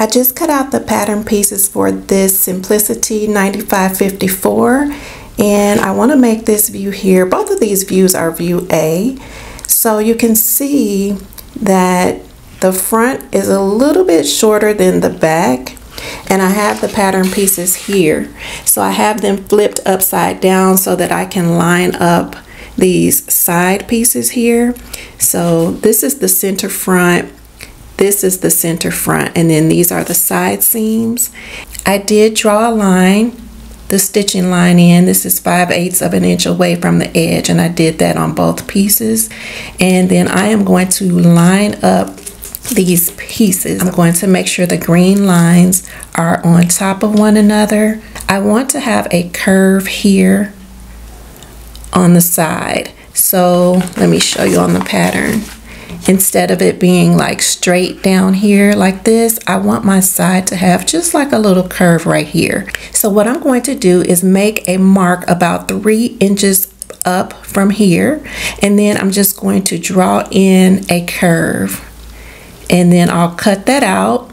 I just cut out the pattern pieces for this Simplicity 9554 and I want to make this view here. Both of these views are view A. So you can see that the front is a little bit shorter than the back and I have the pattern pieces here. So I have them flipped upside down so that I can line up these side pieces here. So this is the center front, this is the center front, and then these are the side seams. I did draw a line the stitching line in. This is 5 eighths of an inch away from the edge and I did that on both pieces. And then I am going to line up these pieces. I'm going to make sure the green lines are on top of one another. I want to have a curve here on the side. So let me show you on the pattern instead of it being like straight down here like this, I want my side to have just like a little curve right here. So what I'm going to do is make a mark about three inches up from here and then I'm just going to draw in a curve and then I'll cut that out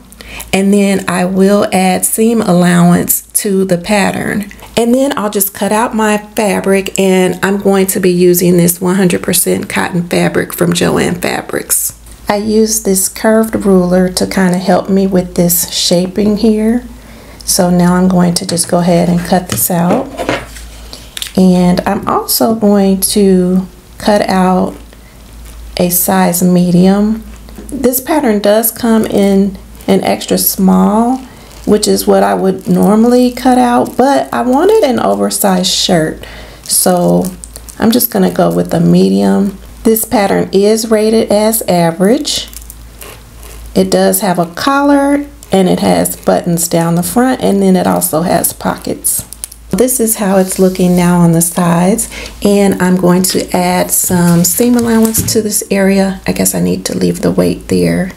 and then I will add seam allowance to the pattern and then I'll just cut out my fabric and I'm going to be using this 100% cotton fabric from Joann Fabrics. I use this curved ruler to kind of help me with this shaping here. So now I'm going to just go ahead and cut this out. And I'm also going to cut out a size medium. This pattern does come in an extra small which is what I would normally cut out, but I wanted an oversized shirt. So I'm just gonna go with a medium. This pattern is rated as average. It does have a collar and it has buttons down the front and then it also has pockets. This is how it's looking now on the sides and I'm going to add some seam allowance to this area. I guess I need to leave the weight there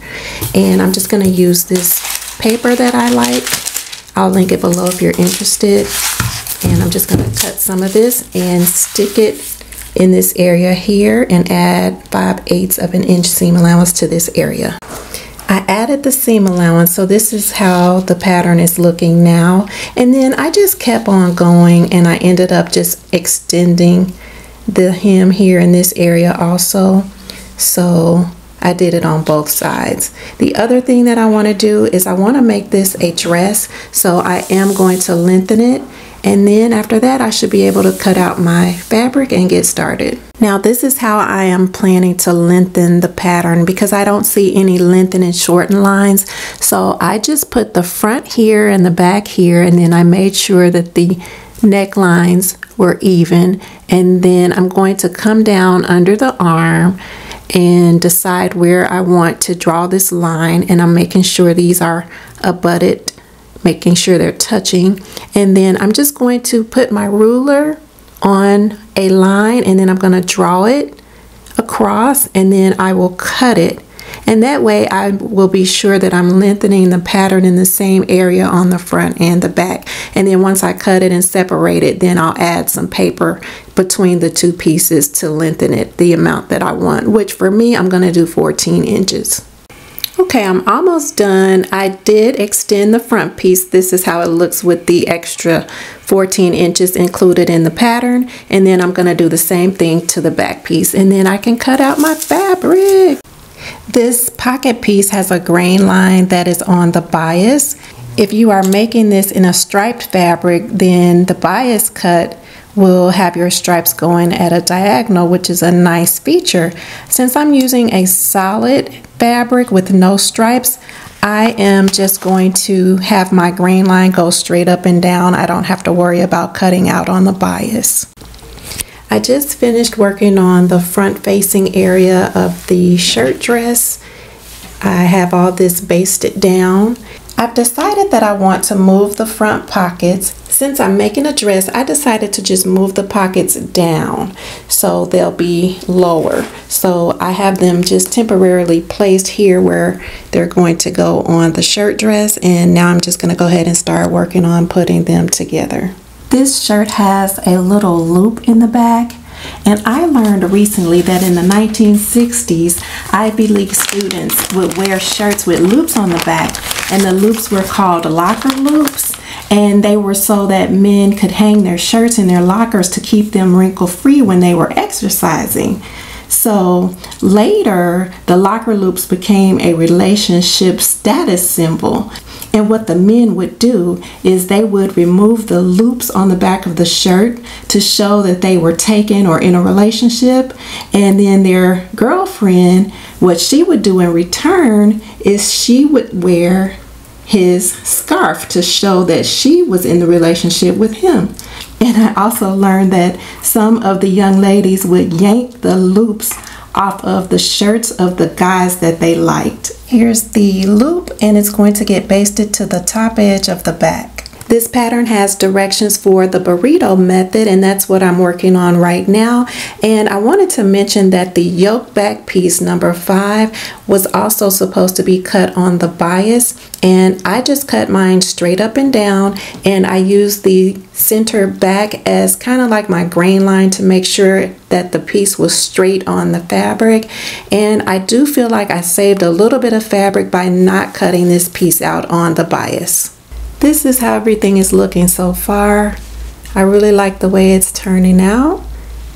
and I'm just going to use this paper that I like. I'll link it below if you're interested. And I'm just going to cut some of this and stick it in this area here and add 5 eighths of an inch seam allowance to this area. I added the seam allowance so this is how the pattern is looking now. And then I just kept on going and I ended up just extending the hem here in this area also. So I did it on both sides. The other thing that I want to do is I want to make this a dress. So I am going to lengthen it. And then after that, I should be able to cut out my fabric and get started. Now this is how I am planning to lengthen the pattern because I don't see any lengthen and shorten lines. So I just put the front here and the back here and then I made sure that the necklines were even. And then I'm going to come down under the arm and decide where I want to draw this line. And I'm making sure these are abutted making sure they're touching. And then I'm just going to put my ruler on a line and then I'm going to draw it across and then I will cut it and that way I will be sure that I'm lengthening the pattern in the same area on the front and the back. And then once I cut it and separate it, then I'll add some paper between the two pieces to lengthen it the amount that I want, which for me, I'm gonna do 14 inches. Okay, I'm almost done. I did extend the front piece. This is how it looks with the extra 14 inches included in the pattern. And then I'm gonna do the same thing to the back piece. And then I can cut out my fabric. This pocket piece has a grain line that is on the bias. If you are making this in a striped fabric, then the bias cut will have your stripes going at a diagonal, which is a nice feature. Since I'm using a solid fabric with no stripes, I am just going to have my grain line go straight up and down. I don't have to worry about cutting out on the bias. I just finished working on the front facing area of the shirt dress. I have all this basted down. I've decided that I want to move the front pockets. Since I'm making a dress, I decided to just move the pockets down so they'll be lower. So I have them just temporarily placed here where they're going to go on the shirt dress and now I'm just going to go ahead and start working on putting them together. This shirt has a little loop in the back. And I learned recently that in the 1960s, Ivy League students would wear shirts with loops on the back, and the loops were called locker loops. And they were so that men could hang their shirts in their lockers to keep them wrinkle free when they were exercising. So later, the locker loops became a relationship status symbol. And what the men would do is they would remove the loops on the back of the shirt to show that they were taken or in a relationship. And then their girlfriend, what she would do in return is she would wear his scarf to show that she was in the relationship with him. And I also learned that some of the young ladies would yank the loops off of the shirts of the guys that they liked. Here's the loop and it's going to get basted to the top edge of the back. This pattern has directions for the burrito method and that's what I'm working on right now. And I wanted to mention that the yoke back piece number five was also supposed to be cut on the bias and I just cut mine straight up and down and I used the center back as kind of like my grain line to make sure that the piece was straight on the fabric and I do feel like I saved a little bit of fabric by not cutting this piece out on the bias. This is how everything is looking so far. I really like the way it's turning out.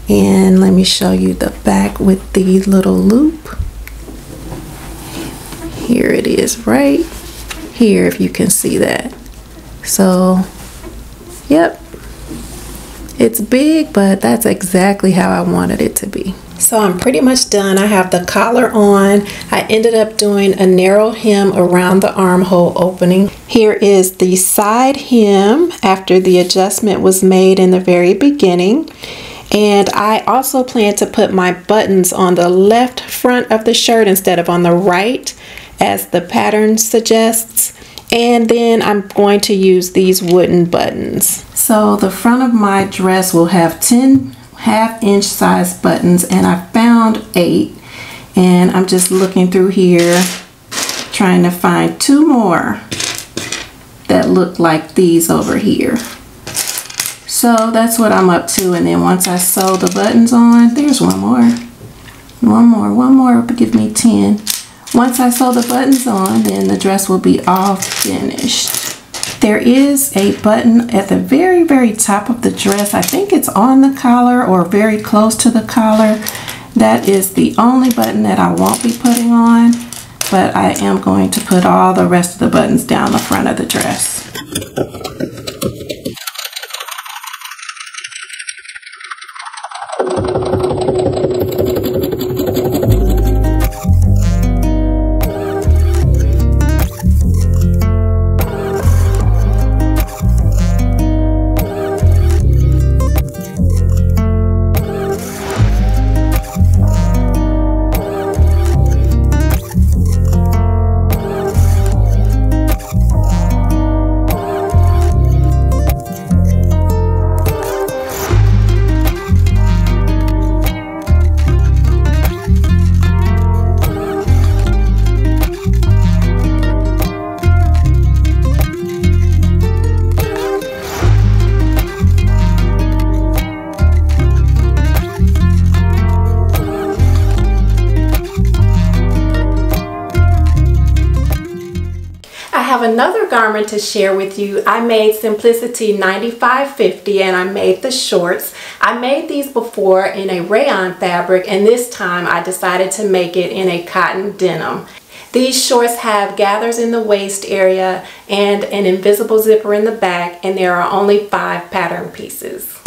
And let me show you the back with the little loop. Here it is right here if you can see that. So, yep. It's big, but that's exactly how I wanted it to be. So I'm pretty much done. I have the collar on. I ended up doing a narrow hem around the armhole opening. Here is the side hem after the adjustment was made in the very beginning. And I also plan to put my buttons on the left front of the shirt instead of on the right as the pattern suggests. And then I'm going to use these wooden buttons. So the front of my dress will have 10 half inch size buttons and I found eight and I'm just looking through here trying to find two more that look like these over here. So that's what I'm up to and then once I sew the buttons on, there's one more. One more, one more give me 10. Once I sew the buttons on, then the dress will be all finished. There is a button at the very, very top of the dress. I think it's on the collar or very close to the collar. That is the only button that I won't be putting on, but I am going to put all the rest of the buttons down the front of the dress. have another garment to share with you. I made Simplicity 9550 and I made the shorts. I made these before in a rayon fabric and this time I decided to make it in a cotton denim. These shorts have gathers in the waist area and an invisible zipper in the back and there are only five pattern pieces.